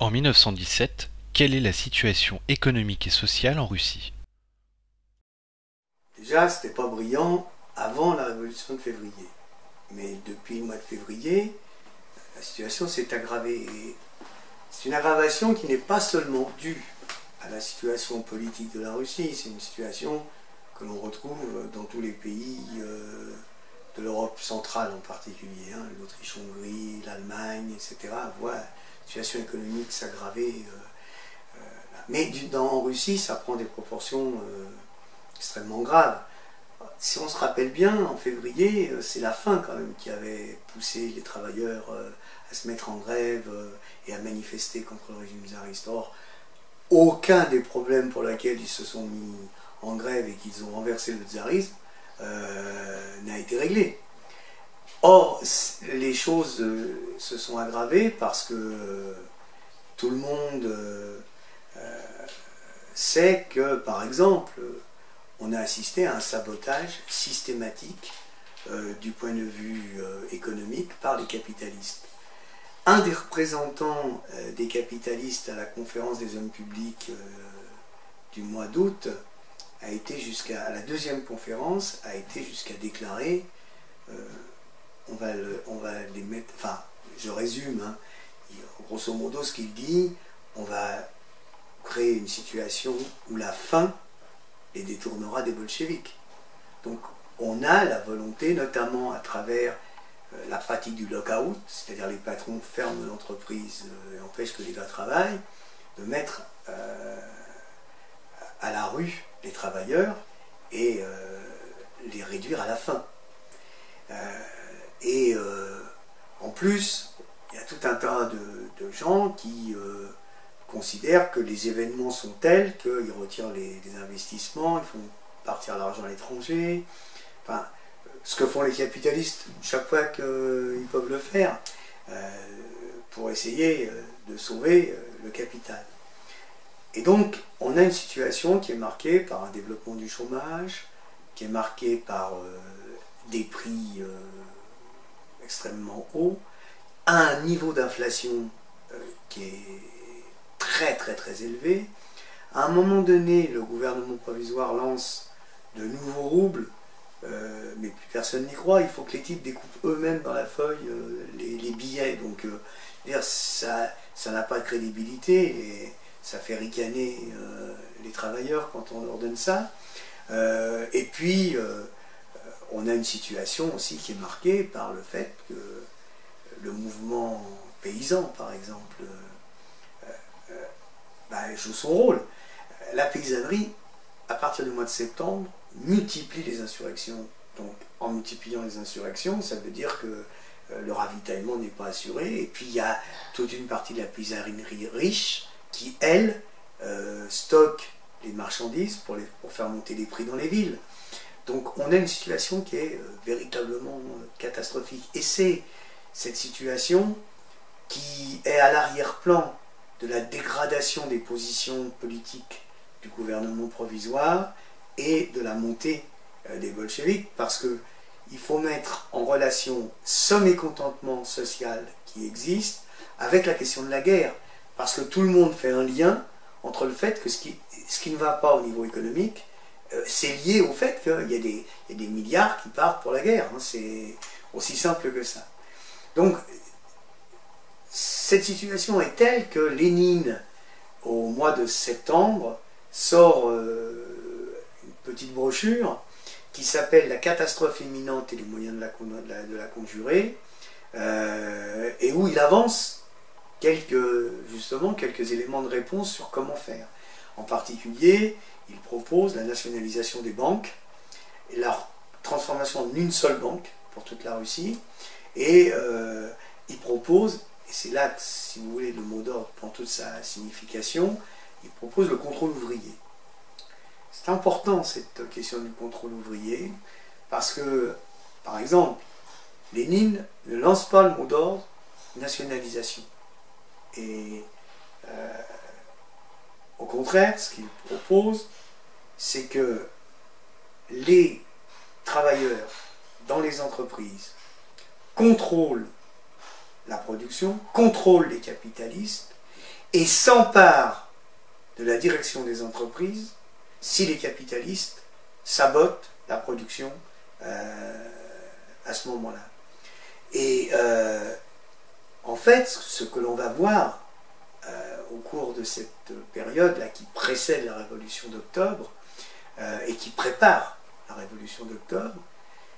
En 1917, quelle est la situation économique et sociale en Russie? Déjà, c'était pas brillant avant la révolution de février. Mais depuis le mois de février, la situation s'est aggravée. C'est une aggravation qui n'est pas seulement due à la situation politique de la Russie, c'est une situation que l'on retrouve dans tous les pays euh, de l'Europe centrale en particulier, hein, l'Autriche-Hongrie, l'Allemagne, etc. situation économique s'aggraver. Euh, euh, mais en Russie, ça prend des proportions extrêmement graves. Si on se rappelle bien, en février, c'est la faim quand même qui avait poussé les travailleurs à se mettre en grève et à manifester contre le régime tsariste. Or, aucun des problèmes pour lesquels ils se sont mis en grève et qu'ils ont renversé le tsarisme euh, n'a été réglé. Or, les choses euh, se sont aggravées parce que euh, tout le monde sait que, par exemple, on a assisté à un sabotage systématique du point de vue économique par les capitalistes. Un des représentants des capitalistes à la conférence des hommes publics du mois d'août a été jusqu'à la deuxième conférence a été jusqu'à déclarer euh, on va les mettre enfin je résume hein, grosso modo ce qu'il dit on va créer une situation où la faim les détournera des bolcheviks donc on a la volonté notamment à travers euh, la pratique du lockout c'est-à-dire les patrons ferment l'entreprise euh, et empêchent que les gars travaillent de mettre à la rue les travailleurs et euh, les réduire à la. Euh, et euh, en plus, il y a tout un tas de, gens qui considèrent que les événements sont tels qu'ils retirent les, investissements, ils font partir l'argent à l'étranger. Enfin, ce que font les capitalistes chaque fois qu'ils peuvent le faire pour essayer de sauver le capital. Et donc, on a une situation qui est marquée par un développement du chômage, qui est marquée par euh, des prix euh, extrêmement hauts, un niveau d'inflation euh, qui est très très très élevé. À un moment donné, le gouvernement provisoire lance de nouveaux roubles, mais plus personne n'y croit. Il faut que les types découpent eux-mêmes dans la feuille les, billets. Donc, ça n'a pas de crédibilité. Et, ça fait ricaner euh, les travailleurs quand on leur donne ça. Euh, et puis, euh, on a une situation aussi qui est marquée par le fait que le mouvement paysan, par exemple, bah, joue son rôle. La paysannerie, à partir du mois de septembre, multiplie les insurrections. Donc, en multipliant les insurrections, ça veut dire que le ravitaillement n'est pas assuré. Et puis, il y a toute une partie de la paysannerie riche qui, elle, euh, stocke les marchandises pour faire monter les prix dans les villes. Donc on a une situation qui est euh, véritablement euh, catastrophique. Et c'est cette situation qui est à l'arrière-plan de la dégradation des positions politiques du gouvernement provisoire et de la montée des bolcheviks, parce que il faut mettre en relation ce mécontentement social qui existe avec la question de la guerre. Parce que tout le monde fait un lien entre le fait que ce qui, ce qui ne va pas au niveau économique, euh, c'est lié au fait qu'il y, a des milliards qui partent pour la guerre. Hein. c'est aussi simple que ça. Donc, cette situation est telle que Lénine, au mois de septembre, sort euh, une petite brochure qui s'appelle La catastrophe imminente et les moyens de la, de la, conjurer, euh, et où il avance quelques, justement quelques éléments de réponse sur comment faire. En particulier, il propose la nationalisation des banques, la transformation en une seule banque pour toute la Russie, et euh, il propose, et c'est là si vous voulez, le mot d'ordre prend toute sa signification, il propose le contrôle ouvrier. C'est important cette question du contrôle ouvrier, parce que, par exemple, Lénine ne lance pas le mot d'ordre nationalisation. Et euh, au contraire, ce qu'il propose, c'est que les travailleurs dans les entreprises contrôlent la production, contrôlent les capitalistes et s'empare de la direction des entreprises si les capitalistes sabotent la production euh, à ce moment-là. Et euh, en fait, ce que l'on va voir euh, au cours de cette période-là qui précède la révolution d'octobre et qui prépare la révolution d'octobre,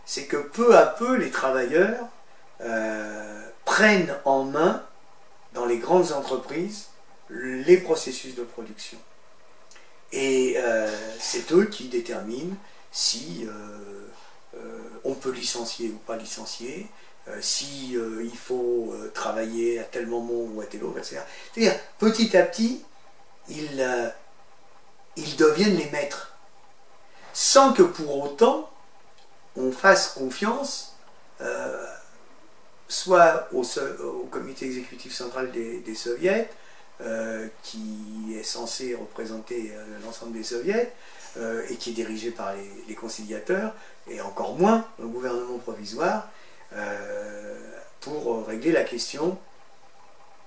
c'est que peu à peu les travailleurs prennent en main dans les grandes entreprises les processus de production. Et c'est eux qui déterminent si on peut licencier ou pas licencier, euh, si euh, il faut euh, travailler à tel moment ou à tel autre, etc. C'est-à-dire, petit à petit, ils deviennent les maîtres, sans que pour autant on fasse confiance soit au, comité exécutif central des, soviets, qui est censé représenter l'ensemble des soviets, et qui est dirigé par les, conciliateurs, et encore moins le gouvernement provisoire, euh, pour régler la question,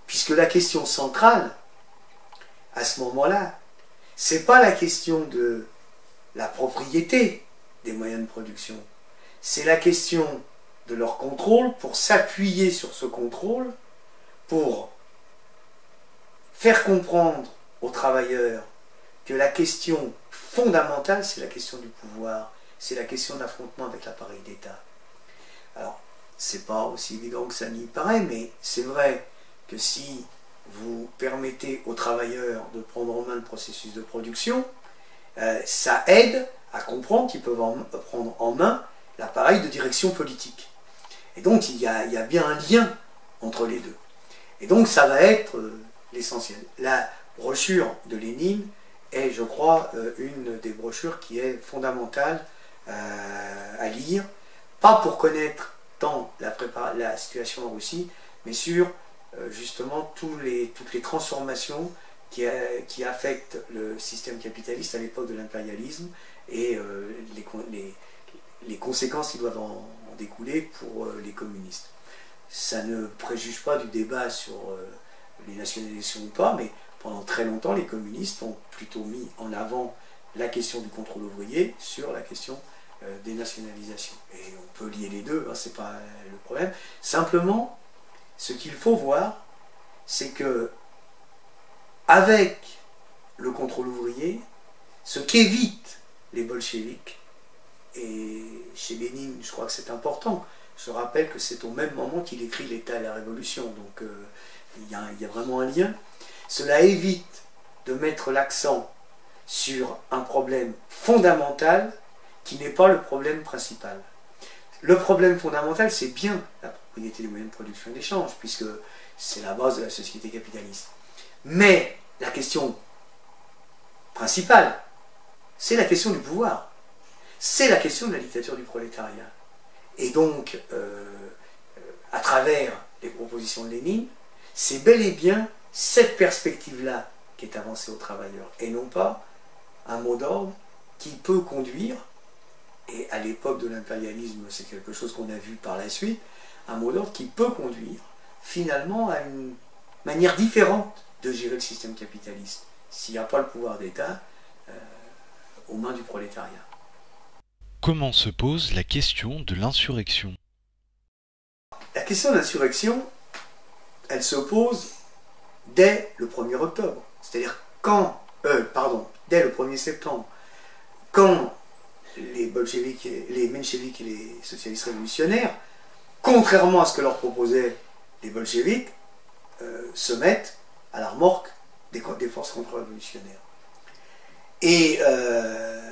puisque la question centrale, à ce moment-là, c'est pas la question de la propriété des moyens de production, c'est la question de leur contrôle pour s'appuyer sur ce contrôle pour faire comprendre aux travailleurs que la question fondamentale, c'est la question du pouvoir, c'est la question d'affrontement avec l'appareil d'État. Alors, c'est pas aussi évident que ça n'y paraît, mais c'est vrai que si vous permettez aux travailleurs de prendre en main le processus de production, euh, ça aide à comprendre qu'ils peuvent prendre en main l'appareil de direction politique. Et donc il y, a, bien un lien entre les deux. Et donc ça va être euh, l'essentiel. La brochure de Lénine est, je crois, euh, une des brochures qui est fondamentale à lire, pas pour connaître tant la, situation en Russie, mais sur euh, justement toutes les transformations qui, affectent le système capitaliste à l'époque de l'impérialisme et euh, les, conséquences qui doivent en, découler pour euh, les communistes. Ça ne préjuge pas du débat sur les nationalisations ou pas, mais pendant très longtemps, les communistes ont plutôt mis en avant la question du contrôle ouvrier sur la question euh, des nationalisations. Et on peut lier les deux, hein, c'est pas le problème. Simplement, ce qu'il faut voir, c'est que avec le contrôle ouvrier, ce qu'évitent les bolcheviks, et chez Lénine, je crois que c'est important, je rappelle que c'est au même moment qu'il écrit l'État et la Révolution, donc euh, il, y y a vraiment un lien. Cela évite de mettre l'accent sur un problème fondamental qui n'est pas le problème principal. Le problème fondamental, c'est bien la propriété des moyens de production et d'échange, puisque c'est la base de la société capitaliste. Mais la question principale, c'est la question du pouvoir. C'est la question de la dictature du prolétariat. Et donc, euh, à travers les propositions de Lénine, c'est bel et bien cette perspective-là qui est avancée aux travailleurs, et non pas un mot d'ordre qui peut conduire et à l'époque de l'impérialisme, c'est quelque chose qu'on a vu par la suite, un mot d'ordre qui peut conduire finalement à une manière différente de gérer le système capitaliste, s'il n'y a pas le pouvoir d'État euh, aux mains du prolétariat. Comment se pose la question de l'insurrection? La question de l'insurrection, elle se pose dès le 1er octobre, c'est-à-dire quand, euh, pardon, dès le 1er septembre, quand les bolcheviks, les mencheviks et les socialistes révolutionnaires, contrairement à ce que leur proposaient les bolcheviks, euh, se mettent à la remorque des, forces contre-révolutionnaires. Et euh,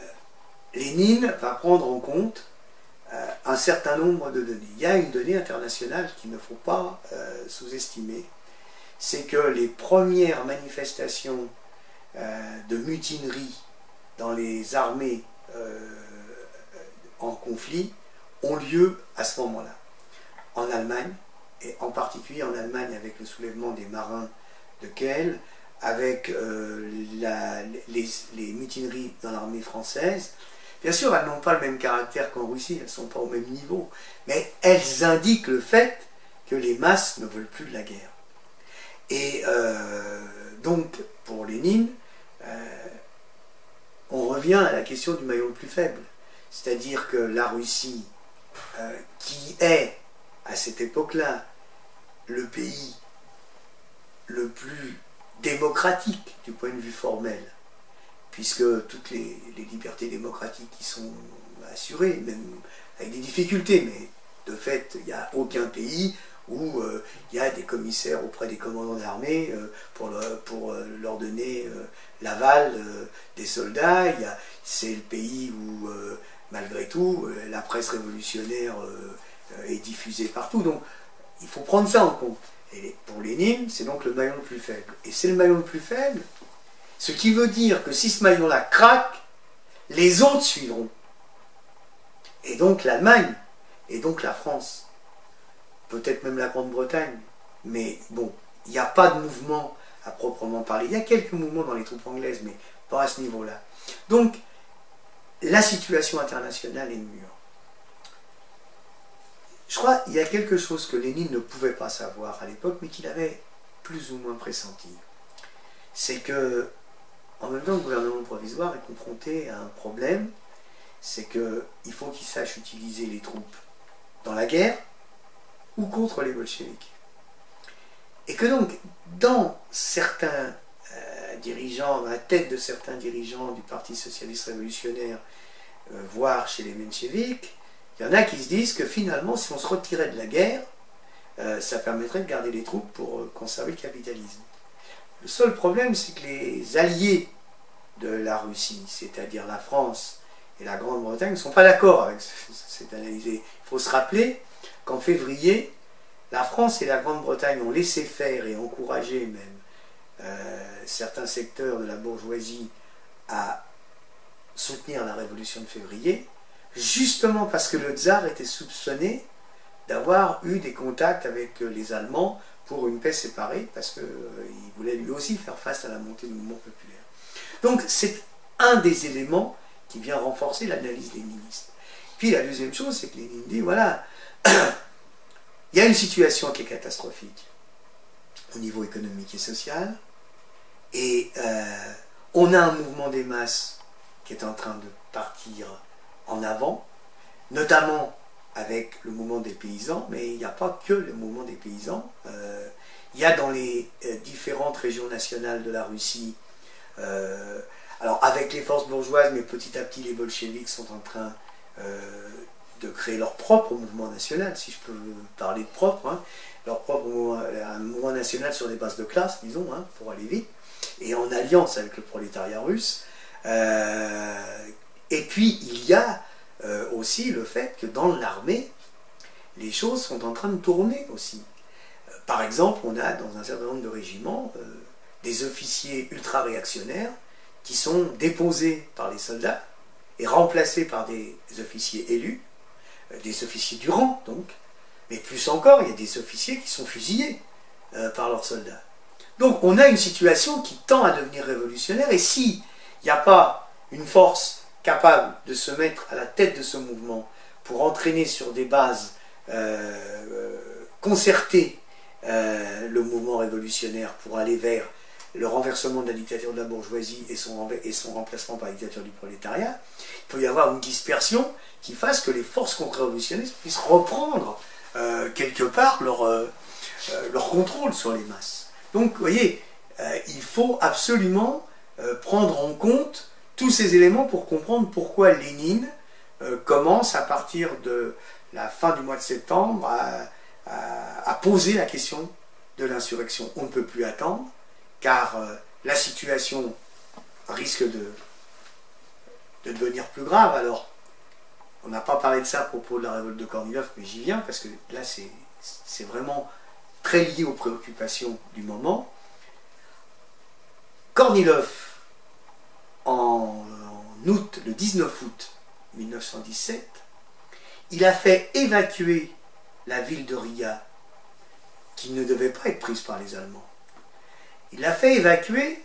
Lénine va prendre en compte euh, un certain nombre de données. Il y a une donnée internationale qu'il ne faut pas sous-estimer, c'est que les premières manifestations de mutinerie dans les armées en conflit ont lieu à ce moment-là. En Allemagne, et en particulier en Allemagne avec le soulèvement des marins de Kiel, avec euh, les, mutineries dans l'armée française. Bien sûr, elles n'ont pas le même caractère qu'en Russie, elles ne sont pas au même niveau, mais elles indiquent le fait que les masses ne veulent plus de la guerre. Et euh, donc Lénine, euh, on revient à la question du maillon le plus faible. C'est-à-dire que la Russie, qui est à cette époque-là le pays le plus démocratique du point de vue formel, puisque toutes les, libertés démocratiques qui sont assurées, même avec des difficultés, mais de fait, il n'y a aucun pays où euh, il y a des commissaires auprès des commandants d'armée euh, pour, pour euh, leur donner l'aval des soldats. C'est le pays où, malgré tout, la presse révolutionnaire est diffusée partout. Donc, il faut prendre ça en compte. Et pour Lénine, c'est donc le maillon le plus faible. Et c'est le maillon le plus faible, ce qui veut dire que si ce maillon-là craque, les autres suivront. Et donc l'Allemagne, et donc la France, peut-être même la Grande-Bretagne. Mais bon, il n'y a pas de mouvement à proprement parler. Il y a quelques mouvements dans les troupes anglaises, mais pas à ce niveau-là. Donc, la situation internationale est mûre. Je crois qu'il y a quelque chose que Lénine ne pouvait pas savoir à l'époque, mais qu'il avait plus ou moins pressenti. C'est que, en même temps, le gouvernement provisoire est confronté à un problème, c'est qu'il faut qu'il sache utiliser les troupes dans la guerre ou contre les bolcheviks. Et que donc, dans certains euh, dirigeants, la tête de certains dirigeants du Parti socialiste révolutionnaire, euh, voire chez les mencheviks, il y en a qui se disent que finalement, si on se retirait de la guerre, euh, ça permettrait de garder les troupes pour conserver le capitalisme. Le seul problème, c'est que les alliés de la Russie, c'est-à-dire la France et la Grande-Bretagne, ne sont pas d'accord avec cette analyse. Il faut se rappeler qu'en février, la France et la Grande-Bretagne ont laissé faire et encouragé même euh, certains secteurs de la bourgeoisie à soutenir la révolution de février, justement parce que le tsar était soupçonné d'avoir eu des contacts avec les Allemands pour une paix séparée, parce qu'il euh, voulait lui aussi faire face à la montée du mouvement populaire. Donc c'est un des éléments qui vient renforcer l'analyse léniniste. Puis la deuxième chose, c'est que Lénine dit, voilà, il y a une situation qui est catastrophique au niveau économique et social, et euh, on a un mouvement des masses qui est en train de partir en avant, notamment avec le mouvement des paysans, mais il n'y a pas que le mouvement des paysans. Euh, il y a dans les euh, différentes régions nationales de la Russie, alors avec les forces bourgeoises, mais petit à petit les bolcheviks sont en train de créer leur propre mouvement national, si je peux parler de propre, hein. leur propre mouvement, un mouvement national sur des bases de classe, disons, hein, pour aller vite, et en alliance avec le prolétariat russe. Euh, et puis il y a euh, aussi le fait que dans l'armée, les choses sont en train de tourner aussi. Euh, par exemple, on a dans un certain nombre de régiments des officiers ultra-réactionnaires qui sont déposés par les soldats et remplacés par des officiers élus euh, des officiers du rang, donc. Mais plus encore, il y a des officiers qui sont fusillés euh, par leurs soldats. Donc on a une situation qui tend à devenir révolutionnaire, et s'il n'y a pas une force capable de se mettre à la tête de ce mouvement pour entraîner sur des bases euh, concertées le mouvement révolutionnaire pour aller vers le renversement de la dictature de la bourgeoisie et son, et son remplacement par la dictature du prolétariat, il peut y avoir une dispersion qui fasse que les forces contre-révolutionnaires puissent reprendre euh, quelque part leur, euh, euh, leur contrôle sur les masses. Donc, vous voyez, il faut absolument prendre en compte tous ces éléments pour comprendre pourquoi Lénine commence à partir de la fin du mois de septembre à, à poser la question de l'insurrection. On ne peut plus attendre car euh, la situation risque de, de devenir plus grave. Alors, on n'a pas parlé de ça à propos de la révolte de Kornilov, mais j'y viens parce que là, c'est vraiment très lié aux préoccupations du moment. Kornilov, en, août, le 19 août 1917, il a fait évacuer la ville de Riga, qui ne devait pas être prise par les Allemands. Il l'a fait évacuer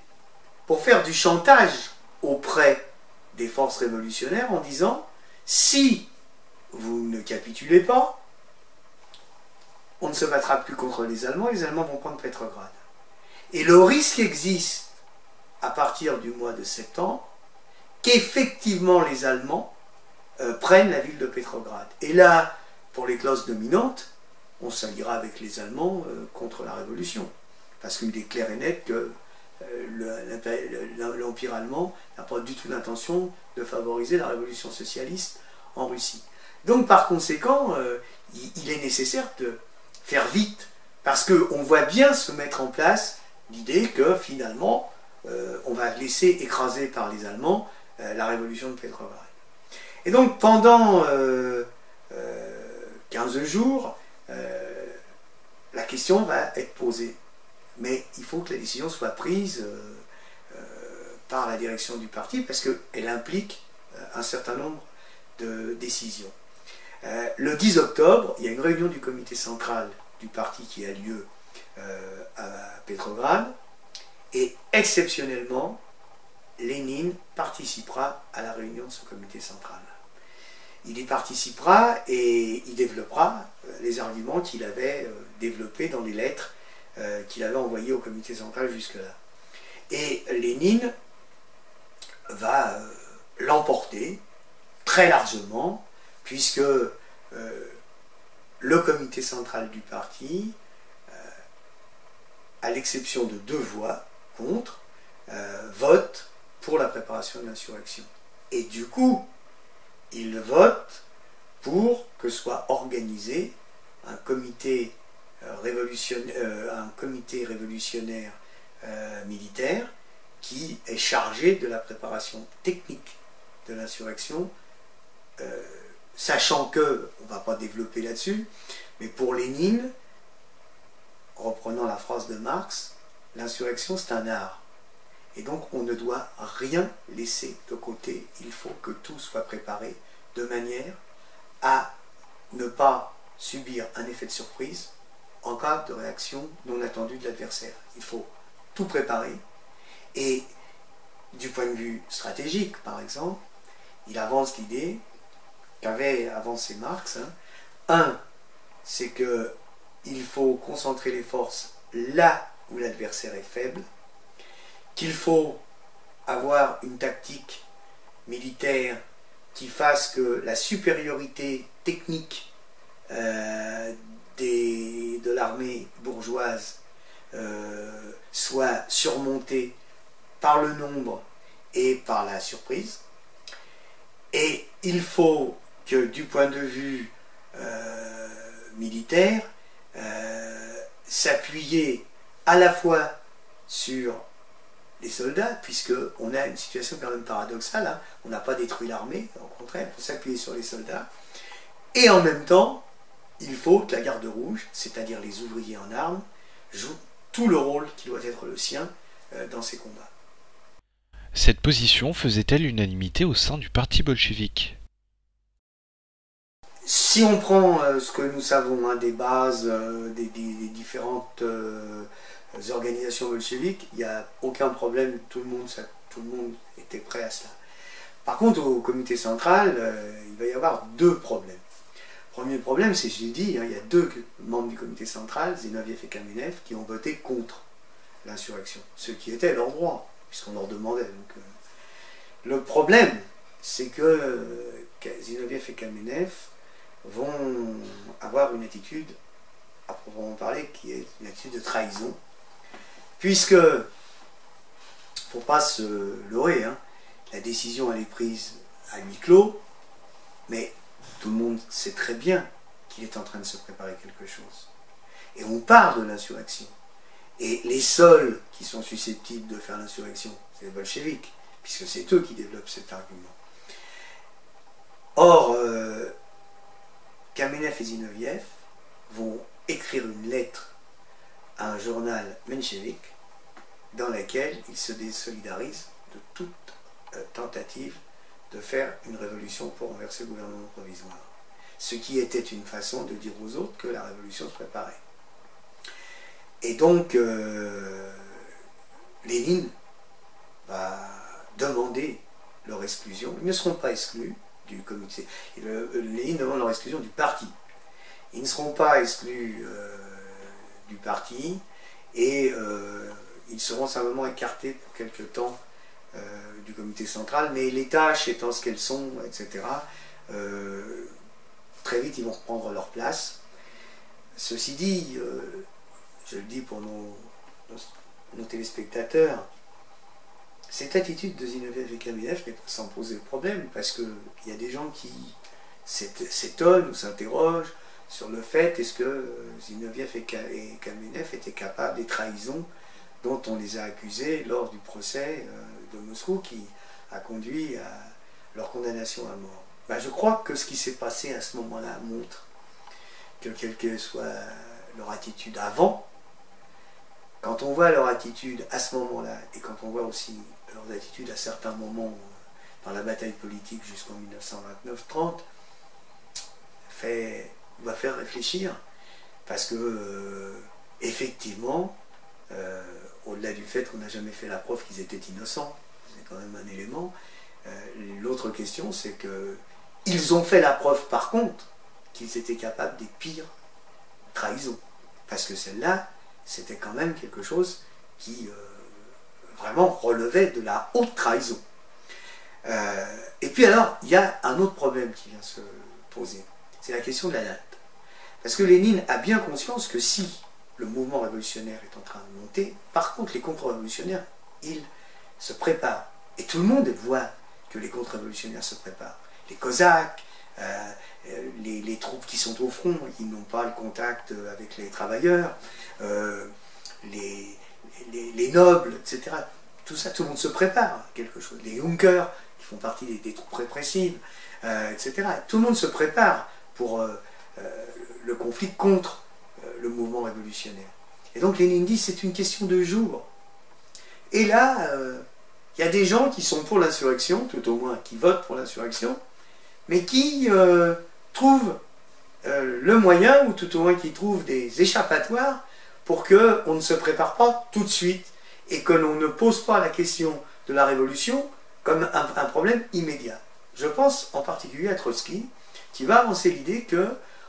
pour faire du chantage auprès des forces révolutionnaires en disant si vous ne capitulez pas, on ne se battra plus contre les Allemands, les Allemands vont prendre Petrograd. Et le risque existe à partir du mois de septembre, qu'effectivement les Allemands euh, prennent la ville de Petrograd. Et là, pour les classes dominantes, on s'alliera avec les Allemands euh, contre la Révolution. Parce qu'il est clair et net que euh, l'Empire allemand n'a pas du tout l'intention de favoriser la révolution socialiste en Russie. Donc par conséquent, il, est nécessaire de faire vite, parce qu'on voit bien se mettre en place l'idée que finalement, on va laisser écraser par les Allemands la révolution de Petrograd. Et donc pendant 15 euh, jours, euh, la question va être posée. Mais il faut que la décision soit prise euh, par la direction du parti parce qu'elle implique un certain nombre de décisions. le 10 octobre, il y a une réunion du comité central du parti qui a lieu à Petrograd et exceptionnellement, Lénine participera à la réunion de ce comité central il y participera et il développera euh, les arguments qu'il avait euh, développés dans les lettres euh, qu'il avait envoyées au comité central jusque-là. Et Lénine va l'emporter très largement, puisque le comité central du parti, à l'exception de deux voix contre, vote pour la préparation de l'insurrection. Et du coup, il vote pour que soit organisé un comité euh, révolutionnaire, euh, un comité révolutionnaire euh, militaire qui est chargé de la préparation technique de l'insurrection, sachant que, on ne va pas développer là-dessus, mais pour Lénine, reprenant la phrase de Marx, l'insurrection c'est un art. Et donc on ne doit rien laisser de côté, il faut que tout soit préparé de manière à ne pas subir un effet de surprise en cas de réaction non attendue de l'adversaire. Il faut tout préparer et du point de vue stratégique, par exemple, il avance l'idée qu'avait avancé Marx. Hein. Un, c'est que il faut concentrer les forces là où l'adversaire est faible, qu'il faut avoir une tactique militaire qui fasse que la supériorité technique euh, de l'armée bourgeoise euh, soit surmontée par le nombre et par la surprise. Et il faut que du point de vue euh, militaire, s'appuyer à la fois sur les soldats, puisqu'on a une situation quand même paradoxale. Hein. On n'a pas détruit l'armée, au contraire, il faut s'appuyer sur les soldats. Et en même temps, il faut que la garde rouge, c'est-à-dire les ouvriers en armes, jouent tout le rôle qui doit être le sien euh, dans ces combats. Cette position faisait-elle unanimité au sein du parti bolchevique? Si on prend euh, ce que nous savons hein, des bases, euh, des, différentes organisations bolcheviques, il n'y a aucun problème, tout le, monde, tout le monde était prêt à cela. Par contre, au comité central, euh, il va y avoir deux problèmes. Premier problème, c'est, je l'ai dit, hein, il y a deux membres du comité central, Zinoviev et Kamenev, qui ont voté contre l'insurrection, ce qui était leur droit, puisqu'on leur demandait. Euh, le problème, c'est que euh, Zinoviev et Kamenev vont avoir une attitude, à proprement parler, qui est une attitude de trahison, Puisque, faut pas se leurrer, hein, la décision est prise à huis clos, mais tout le monde sait très bien qu'il est en train de se préparer quelque chose. Et on part de l'insurrection. Et les seuls qui sont susceptibles de faire l'insurrection, c'est les bolcheviks, puisque c'est eux qui développent cet argument. Or, euh, Kamenev et Zinoviev vont écrire une lettre un journal menchevique dans lequel il se désolidarise de toute euh, tentative de faire une révolution pour renverser le gouvernement provisoire. Ce qui était une façon de dire aux autres que la révolution se préparait. Et donc, euh, Lénine va demander leur exclusion. Ils ne seront pas exclus du comité. Lénine demande leur exclusion du parti. Ils ne seront pas exclus. Euh, du parti et euh, ils seront simplement écartés pour quelque temps du comité central, mais les tâches étant ce qu'elles sont, etc., très vite ils vont reprendre leur place. Ceci dit, je le dis pour nos, nos téléspectateurs, cette attitude de Zinoviev et Kamenev n'est pas sans poser problème, parce qu'il y a des gens qui s'étonnent ou s'interrogent sur le fait est-ce que euh, Zinoviev et Kamenev étaient capables des trahisons dont on les a accusés lors du procès euh, de Moscou qui a conduit à leur condamnation à mort. Ben, je crois que ce qui s'est passé à ce moment-là montre que quelle que soit leur attitude avant, quand on voit leur attitude à ce moment-là, et quand on voit aussi leurs attitudes à certains moments euh, dans la bataille politique jusqu'en 1929-30, fait, va faire réfléchir, parce que, euh, effectivement, euh, au-delà du fait qu'on n'a jamais fait la preuve qu'ils étaient innocents, c'est quand même un élément, l'autre question c'est que ils ont fait la preuve par contre qu'ils étaient capables des pires trahisons. Parce que celle-là, c'était quand même quelque chose qui euh, vraiment relevait de la haute trahison. Euh, et puis alors, il y a un autre problème qui vient se poser, c'est la question de la. Parce que Lénine a bien conscience que si le mouvement révolutionnaire est en train de monter, par contre les contre-révolutionnaires, ils se préparent. Et tout le monde voit que les contre-révolutionnaires se préparent. Les Cosaques, euh, les, troupes qui sont au front, ils n'ont pas le contact avec les travailleurs, euh, les, les, nobles, etc. Tout ça, tout le monde se prépare à quelque chose. Les Junkers, qui font partie des, troupes répressives, euh, etc. Tout le monde se prépare pour euh, le conflit contre le mouvement révolutionnaire. Et donc Lénine dit c'est une question de jour. Et là, il y a des gens qui sont pour l'insurrection, tout au moins qui votent pour l'insurrection, mais qui trouvent le moyen, ou tout au moins qui trouvent des échappatoires pour qu'on ne se prépare pas tout de suite et que l'on ne pose pas la question de la révolution comme un, problème immédiat. Je pense en particulier à Trotsky, qui va avancer l'idée que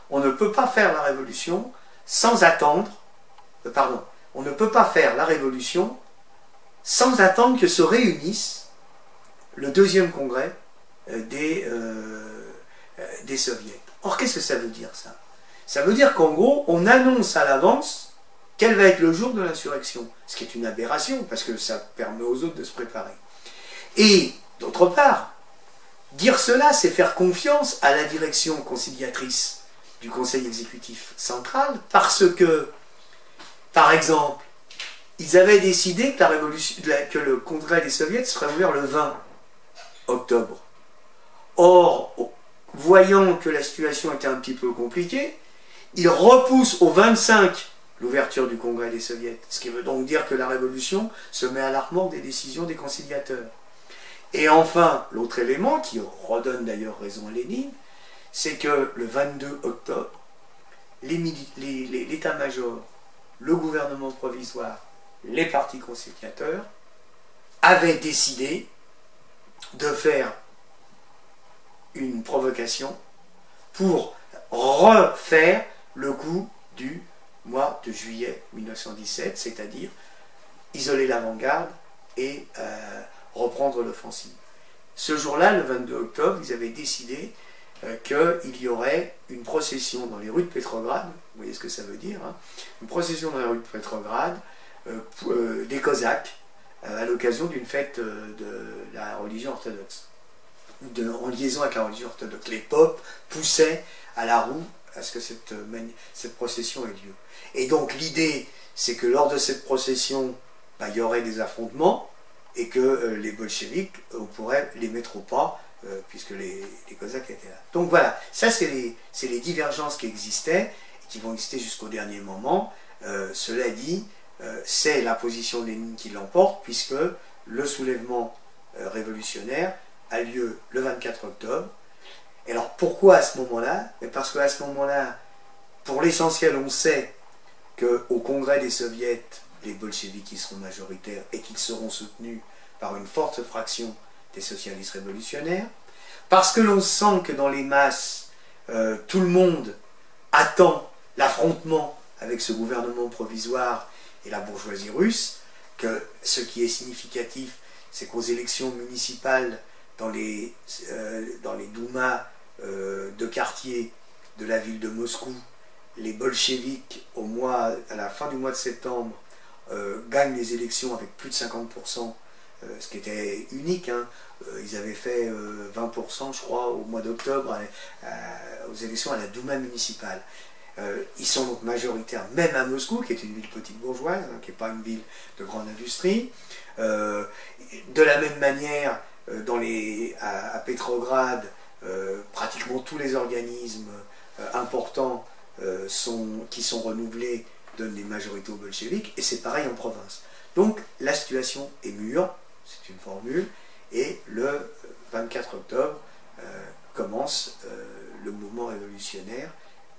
on ne peut pas faire la révolution sans attendre, euh, pardon, on ne peut pas faire la révolution sans attendre que se réunisse le deuxième congrès euh, des, euh, des soviets. Or, qu'est-ce que ça veut dire ça? Ça veut dire qu'en gros, on annonce à l'avance quel va être le jour de l'insurrection Ce qui est une aberration, parce que ça permet aux autres de se préparer. Et, d'autre part, dire cela, c'est faire confiance à la direction conciliatrice du Conseil exécutif central, parce que, par exemple, ils avaient décidé que, le congrès des soviets serait ouvert le 20 octobre. Or, voyant que la situation était un petit peu compliquée, ils repoussent au 25 l'ouverture du congrès des soviets. Ce qui veut donc dire que la révolution se met à l'armement des décisions des conciliateurs. Et enfin, l'autre élément, qui redonne d'ailleurs raison à Lénine, c'est que le 22 octobre, l'état-major, le gouvernement provisoire, les partis conciliateurs avaient décidé de faire une provocation pour refaire le coup du mois de juillet 1917, c'est-à-dire isoler l'avant-garde et euh, reprendre l'offensive. Ce jour-là, le 22 octobre, ils avaient décidé euh, qu'il y aurait une procession dans les rues de Pétrograd, vous voyez ce que ça veut dire, hein, une procession dans les rues de Pétrograd euh, des Cosaques à l'occasion d'une fête de la religion orthodoxe, en liaison avec la religion orthodoxe. Les popes poussaient à la roue à ce que cette, cette procession ait lieu. Et donc l'idée, c'est que lors de cette procession, bah, il y aurait des affrontements et que euh, les bolcheviks, on pourrait les mettre au pas, euh, puisque les, les, Cosaques étaient là. Donc voilà, ça c'est les, divergences qui existaient et qui vont exister jusqu'au dernier moment. Euh, cela dit, c'est la position de Lénine qui l'emporte, puisque le soulèvement révolutionnaire a lieu le 24 octobre. Et alors pourquoi à ce moment-là? Parce qu'à ce moment-là, pour l'essentiel, on sait qu'au congrès des soviets, les bolcheviks seront majoritaires et qu'ils seront soutenus par une forte fraction socialistes révolutionnaires, parce que l'on sent que dans les masses, euh, tout le monde attend l'affrontement avec ce gouvernement provisoire et la bourgeoisie russe, que ce qui est significatif, c'est qu'aux élections municipales, dans les, euh, dans les Doumas euh, de quartier de la ville de Moscou, les bolcheviks, au mois, à la fin du mois de septembre, gagnent les élections avec plus de 50%, ce qui était unique. Hein. ils avaient fait 20%, je crois, au mois d'octobre, aux élections à la Douma municipale. ils sont donc majoritaires, même à Moscou, qui est une ville petite bourgeoise, hein, qui n'est pas une ville de grande industrie. de la même manière, euh, dans les, à, à Pétrograd, euh, pratiquement tous les organismes euh, importants sont, qui sont renouvelés donnent des majorités aux bolcheviks, et c'est pareil en province. Donc la situation est mûre, c'est une formule, et le 24 octobre commence le mouvement révolutionnaire,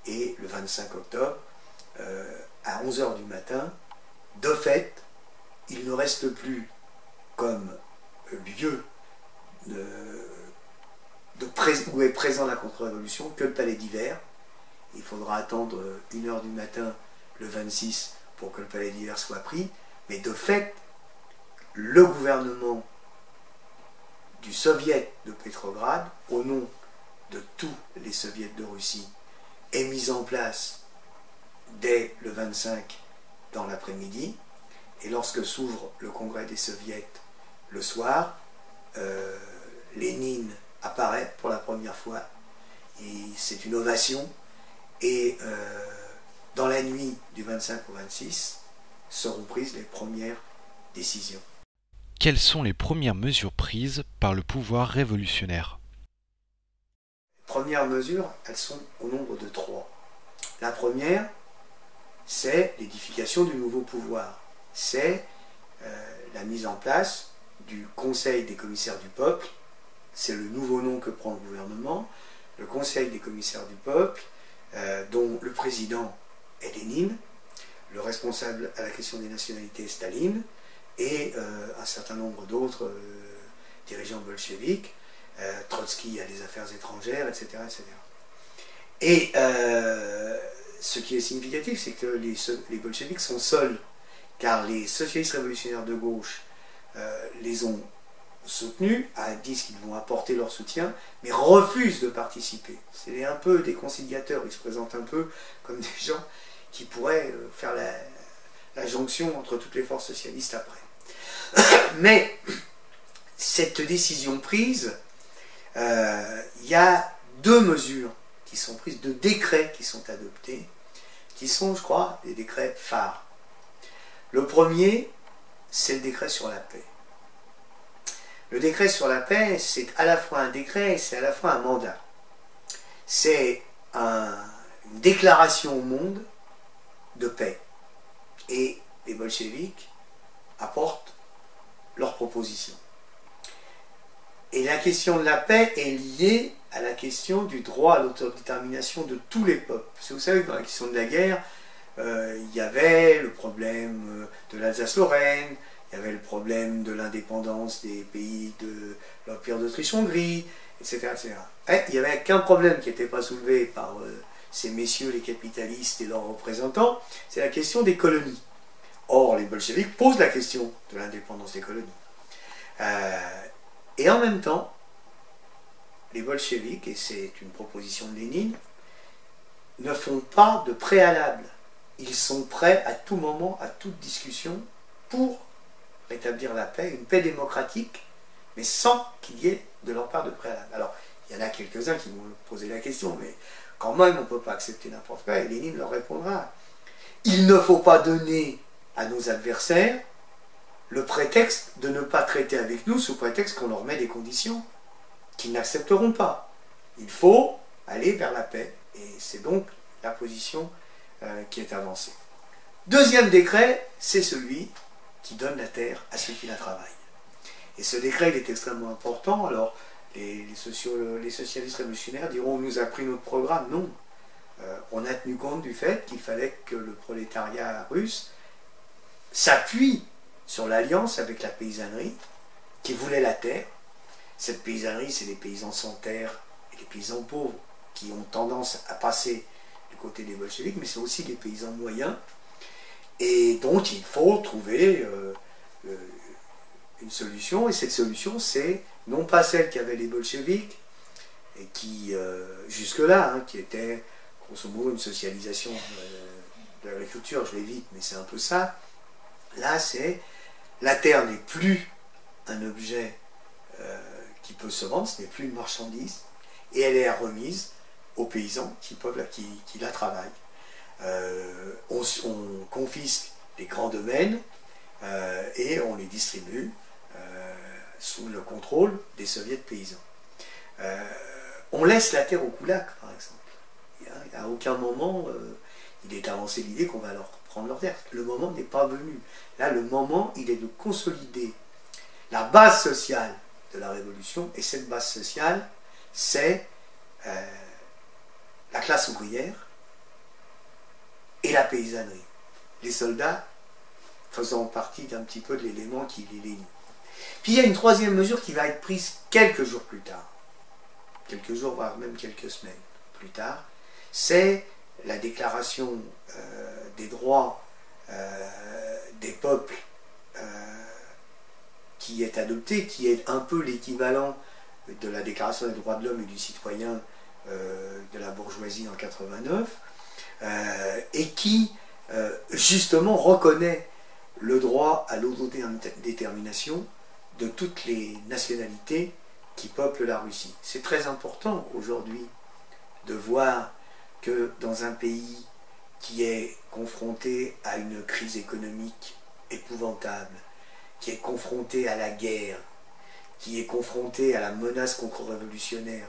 et le 25 octobre, à 11h du matin, de fait, il ne reste plus comme lieu de, où est présent la contre-révolution que le palais d'hiver. Il faudra attendre 1h du matin le 26 pour que le palais d'hiver soit pris. Mais de fait, le gouvernement du soviet de Petrograd, au nom de tous les soviets de Russie, est mis en place dès le 25 dans l'après-midi. Et lorsque s'ouvre le congrès des soviets le soir, euh, Lénine apparaît pour la première fois. C'est une ovation. Et euh, dans la nuit du 25 au 26 seront prises les premières décisions. Quelles sont les premières mesures prises par le pouvoir révolutionnaire? Les premières mesures, elles sont au nombre de trois. La première, c'est l'édification du nouveau pouvoir. C'est euh, la mise en place du Conseil des commissaires du peuple, c'est le nouveau nom que prend le gouvernement, le Conseil des commissaires du peuple, euh, dont le président est Lénine, le responsable à la question des nationalités est Staline, et euh, un certain nombre d'autres euh, dirigeants bolcheviques, Trotsky a les affaires étrangères, etc. etc. Et ce qui est significatif, c'est que les, bolcheviks sont seuls, car les socialistes révolutionnaires de gauche les ont soutenus, disent qu'ils vont apporter leur soutien, mais refusent de participer. C'est un peu des conciliateurs, ils se présentent un peu comme des gens qui pourraient euh, faire la, jonction entre toutes les forces socialistes après. Mais cette décision prise, euh, il y a deux mesures qui sont prises, deux décrets qui sont adoptés, qui sont, je crois, des décrets phares. Le premier, c'est le décret sur la paix. Le décret sur la paix, c'est à la fois un décret et c'est à la fois un mandat. C'est une déclaration au monde de paix. Et les bolcheviks apportent leurs propositions. Et la question de la paix est liée à la question du droit à l'autodétermination de tous les peuples. Parce que vous savez que dans la question de la guerre, euh, il y avait le problème de l'Alsace-Lorraine, il y avait le problème de l'indépendance des pays de l'Empire d'Autriche-Hongrie, etc., Et il n'y avait qu'un problème qui n'était pas soulevé par euh, ces messieurs, les capitalistes et leurs représentants, c'est la question des colonies. Or, les bolcheviks posent la question de l'indépendance des colonies. Euh, et en même temps, les bolcheviks, et c'est une proposition de Lénine, ne font pas de préalable. Ils sont prêts à tout moment, à toute discussion, pour rétablir la paix, une paix démocratique, mais sans qu'il y ait de leur part de préalable. Alors, il y en a quelques-uns qui vont poser la question, mais quand même, on ne peut pas accepter n'importe quoi, et Lénine leur répondra. Il ne faut pas donner à nos adversaires le prétexte de ne pas traiter avec nous sous prétexte qu'on leur met des conditions qu'ils n'accepteront pas. Il faut aller vers la paix, et c'est donc la position euh, qui est avancée. Deuxième décret, c'est celui qui donne la terre à ceux qui la travaillent. Et ce décret il est extrêmement important. Alors, les, socialistes révolutionnaires diront on nous a pris notre programme. Non. Euh, on a tenu compte du fait qu'il fallait que le prolétariat russe s'appuie sur l'alliance avec la paysannerie qui voulait la terre. Cette paysannerie, c'est les paysans sans terre et les paysans pauvres qui ont tendance à passer du côté des bolcheviks, mais c'est aussi les paysans moyens et donc il faut trouver euh, une solution, et cette solution, c'est non pas celle qu'avaient les bolcheviks, et qui, euh, jusque-là, hein, qui était grosso modo une socialisation de l'agriculture, je l'évite, mais c'est un peu ça. Là, c'est la terre n'est plus un objet euh, qui peut se vendre, ce n'est plus une marchandise, et elle est remise aux paysans qui, peuvent la, qui, la travaillent. Euh, on, confisque les grands domaines et on les distribue sous le contrôle des soviets paysans. On laisse la terre au coulac, par exemple. À aucun moment, euh, il est avancé l'idée qu'on va leur prendre leur terre. Le moment n'est pas venu. Là, le moment, il est de consolider la base sociale de la révolution. Et cette base sociale, c'est euh, la classe ouvrière et la paysannerie. Les soldats faisant partie d'un petit peu de l'élément qui les lie. Puis il y a une troisième mesure qui va être prise quelques jours plus tard. Quelques jours, voire même quelques semaines plus tard, c'est la déclaration euh, des droits euh, des peuples euh, qui est adoptée, qui est un peu l'équivalent de la déclaration des droits de l'homme et du citoyen de la bourgeoisie en 89, et qui justement reconnaît le droit à l'autodétermination de toutes les nationalités qui peuplent la Russie. C'est très important aujourd'hui de voir que dans un pays qui est confronté à une crise économique épouvantable, qui est confronté à la guerre, qui est confronté à la menace contre-révolutionnaire,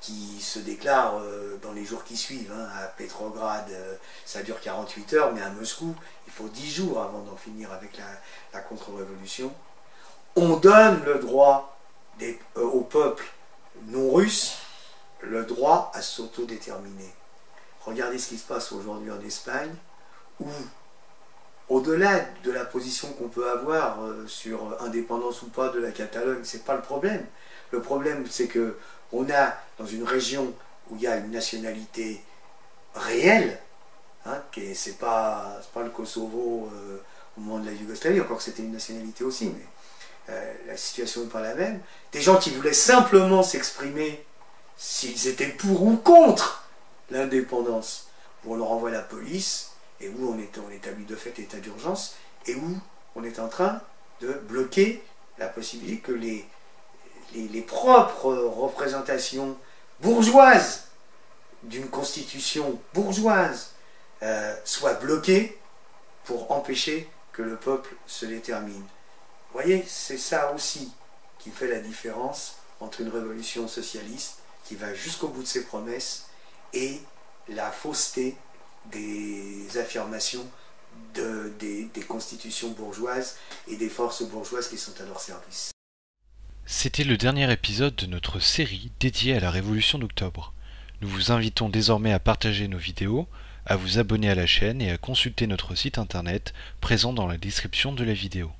qui se déclare euh, dans les jours qui suivent. Hein, à Petrograd, euh, ça dure 48 heures, mais à Moscou, il faut 10 jours avant d'en finir avec la, la contre-révolution. On donne le droit euh, au peuple non russe le droit à s'autodéterminer. Regardez ce qui se passe aujourd'hui en Espagne, où, au-delà de la position qu'on peut avoir euh, sur indépendance ou pas de la Catalogne, c'est pas le problème. Le problème, c'est que on a dans une région où il y a une nationalité réelle, hein, c'est pas, pas le Kosovo euh, au moment de la Yougoslavie, encore que c'était une nationalité aussi, mais euh, la situation n'est pas la même, des gens qui voulaient simplement s'exprimer s'ils étaient pour ou contre l'indépendance, où on leur envoie la police, et où on, est, établit de fait état d'urgence, et où on est en train de bloquer la possibilité que les, les, propres représentations bourgeoises d'une constitution bourgeoise euh, soient bloquées pour empêcher que le peuple se détermine voyez, c'est ça aussi qui fait la différence entre une révolution socialiste qui va jusqu'au bout de ses promesses et la fausseté des affirmations des constitutions bourgeoises et des forces bourgeoises qui sont à leur service. C'était le dernier épisode de notre série dédiée à la Révolution d'octobre. Nous vous invitons désormais à partager nos vidéos, à vous abonner à la chaîne et à consulter notre site internet présent dans la description de la vidéo.